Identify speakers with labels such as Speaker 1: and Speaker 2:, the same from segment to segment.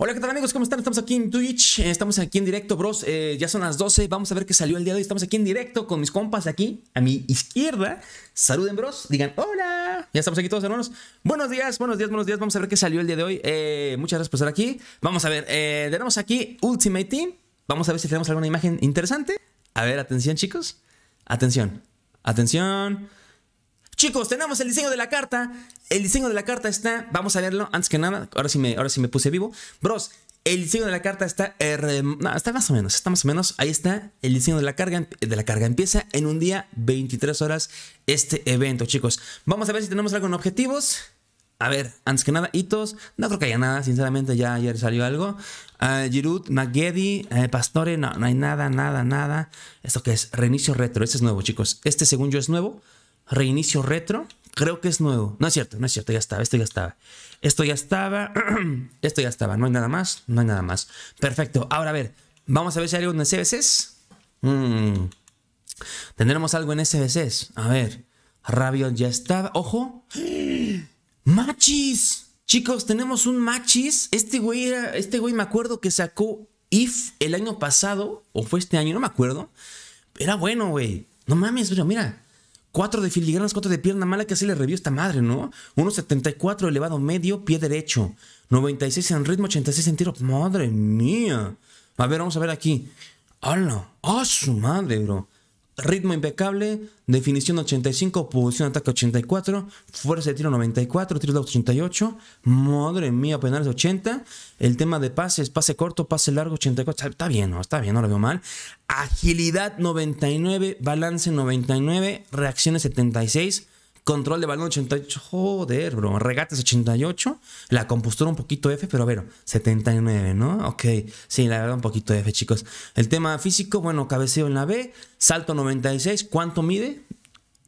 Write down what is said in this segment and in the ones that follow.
Speaker 1: Hola, ¿qué tal amigos? ¿Cómo están? Estamos aquí en Twitch, eh, estamos aquí en directo, bros. Eh, ya son las 12, vamos a ver qué salió el día de hoy. Estamos aquí en directo con mis compas aquí, a mi izquierda. Saluden, bros. Digan, hola. Ya estamos aquí todos, hermanos. Buenos días, buenos días, buenos días. Vamos a ver qué salió el día de hoy. Eh, muchas gracias por estar aquí. Vamos a ver, tenemos aquí Ultimate Team. Vamos a ver si tenemos alguna imagen interesante. A ver, atención, chicos. Atención, atención. Chicos, tenemos el diseño de la carta. El diseño de la carta está, vamos a verlo antes que nada. Ahora sí me, ahora sí me puse vivo. Bros, el diseño de la carta está, está más o menos, está más o menos. Ahí está el diseño de la carga. De la carga empieza en un día, 23 horas, este evento, chicos. Vamos a ver si tenemos algo en objetivos. A ver, antes que nada, hitos. No creo que haya nada, sinceramente, ya ayer salió algo. Uh, Giroud, Maggedi, eh, Pastore, no, no hay nada, nada, nada. ¿Esto que es? Reinicio retro. Este es nuevo, chicos. Este, según yo, es nuevo reinicio retro. Creo que es nuevo. No es cierto, no es cierto, ya estaba, esto ya estaba. Esto ya estaba, esto ya estaba, no hay nada más, no hay nada más. Perfecto, ahora a ver, vamos a ver si hay algo en SBCs. Mm. Tendremos algo en SBCs. A ver, Rabiot ya estaba. ¡Ojo! ¡Machis! Chicos, tenemos un Machis. Este güey era, este güey me acuerdo que sacó If el año pasado, o fue este año, no me acuerdo. Era bueno, güey. No mames, pero mira. 4 de filigranas, 4 de pierna mala, que así le revió esta madre, ¿no? 1.74 elevado medio, pie derecho. 96 en ritmo, 86 en tiro. Madre mía. A ver, vamos a ver aquí. ¡Hala! ¡Ah, su madre, bro! Ritmo impecable, definición 85, posición de ataque 84, fuerza de tiro 94, tiro de 88. Madre mía, penales 80. El tema de pases, pase corto, pase largo 84. Está bien, ¿no? Está bien, no lo veo mal. Agilidad 99, balance 99, reacciones 76. Control de balón 88. Joder, bro. Regates 88. La compostura un poquito F, pero a ver, 79, ¿no? Ok. Sí, la verdad, un poquito F, chicos. El tema físico, bueno, cabeceo en la B. Salto 96. ¿Cuánto mide?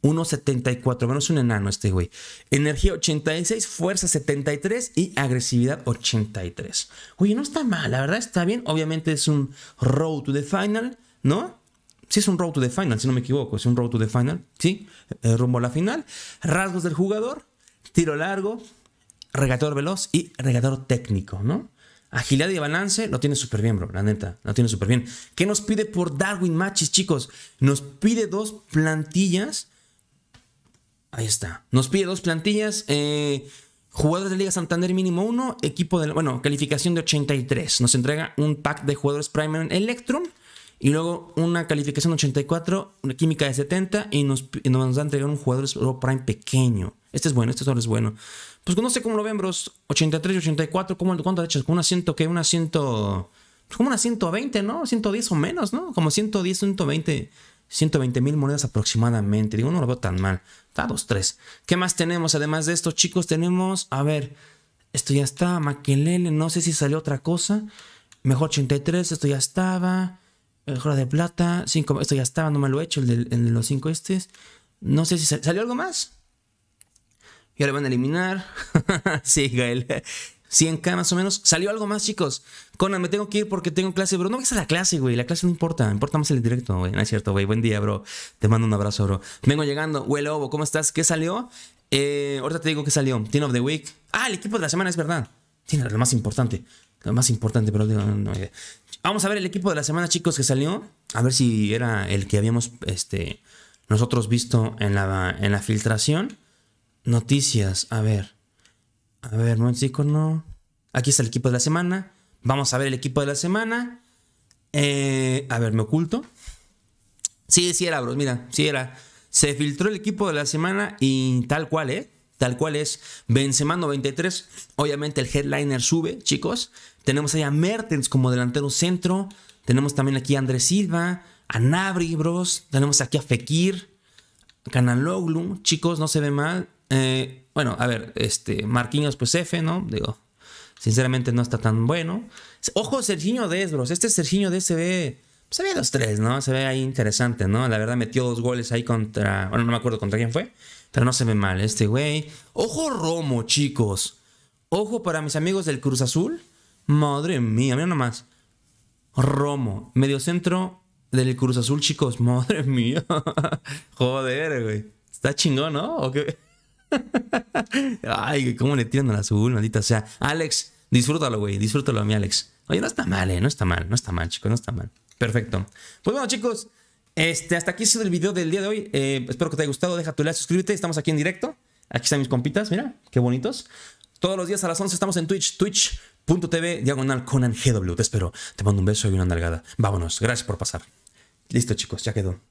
Speaker 1: 1.74, menos un enano este güey. Energía 86, fuerza 73 y agresividad 83. Oye, no está mal, la verdad está bien. Obviamente es un road to the final, ¿no? Si es un road to the final, si no me equivoco, es un road to the final, ¿sí? Eh, rumbo a la final. Rasgos del jugador, tiro largo, regatador veloz y regatador técnico, ¿no? Agilidad y balance lo tiene súper bien, bro, la neta, lo tiene súper bien. ¿Qué nos pide por Darwin Matches, chicos? Nos pide dos plantillas. Ahí está. Nos pide dos plantillas. Eh, jugadores de Liga Santander mínimo 1, equipo de, bueno, calificación de 83. Nos entrega un pack de jugadores Prime Electrum y luego una calificación 84, una química de 70 y nos, nos a entregar un jugador Prime pequeño. Este es bueno, este solo es bueno. Pues no sé cómo lo ven, bros. 83 y 84, ¿cómo, ¿cuánto hecho? ¿Como un asiento que una asiento pues como una 120, ¿no? 110 o menos, ¿no? Como 110, 120, 120 mil monedas aproximadamente. Digo, no lo veo tan mal. Está 2, 3. ¿Qué más tenemos? Además de esto, chicos, tenemos, a ver, esto ya está, Maquelele, no sé si salió otra cosa. Mejor 83, esto ya estaba. El de plata. Cinco, esto ya estaba, no me lo he hecho. El de, los cinco estes. No sé si salió algo más. Y ahora van a eliminar. sí, Gael. 100k más o menos. Salió algo más, chicos. Conan, me tengo que ir porque tengo clase, bro. No vayas a la clase, güey. La clase no importa. Importa más el directo, güey. No es cierto, güey. Buen día, bro. Te mando un abrazo, bro. Vengo llegando. Güey, Lobo, ¿cómo estás? ¿Qué salió? Eh, ahorita te digo qué salió. Team of the Week. Ah, el equipo de la semana, es verdad. Tiene lo más importante. Lo más importante, pero no, Vamos a ver el equipo de la semana, chicos, que salió. A ver si era el que habíamos este, nosotros visto en la, en la filtración. Noticias, a ver. A ver, no. Aquí está el equipo de la semana. Vamos a ver el equipo de la semana. Eh, a ver, me oculto. Sí, sí era, bro. Mira, sí era. Se filtró el equipo de la semana y tal cual, ¿eh? Tal cual es Benzema 93. Obviamente el headliner sube, chicos. Tenemos ahí a Mertens como delantero centro. Tenemos también aquí a Andrés Silva, a Nabri, bros. Tenemos aquí a Fekir, Canaloglu. Chicos, no se ve mal. Eh, bueno, a ver, este, Marquinhos, pues F, ¿no? Digo, sinceramente no está tan bueno. Ojo, Serginho Des, bros. Este Serginho Des se ve. Se ve los tres, ¿no? Se ve ahí interesante, ¿no? La verdad metió dos goles ahí contra. Bueno, no me acuerdo contra quién fue. Pero no se ve mal este güey. Ojo Romo, chicos. Ojo para mis amigos del Cruz Azul. Madre mía, mira nomás. Romo, medio centro del Cruz Azul, chicos. Madre mía. Joder, güey. Está chingón, ¿no? ¿O qué? Ay, cómo le tiran al azul, maldita sea. Alex, Disfrútalo, güey. Disfrútalo, mi Alex. Oye, no está mal, eh. No está mal, no está mal, chicos, no está mal. Perfecto. Pues bueno, chicos. Este, hasta aquí ha sido el video del día de hoy. Eh, espero que te haya gustado. Deja tu like, suscríbete. Estamos aquí en directo. Aquí están mis compitas, mira, qué bonitos. Todos los días a las 11 estamos en Twitch, twitch.tv, diagonal Conan GW. Te espero. Te mando un beso y una nalgada. Vámonos. Gracias por pasar. Listo, chicos, ya quedó.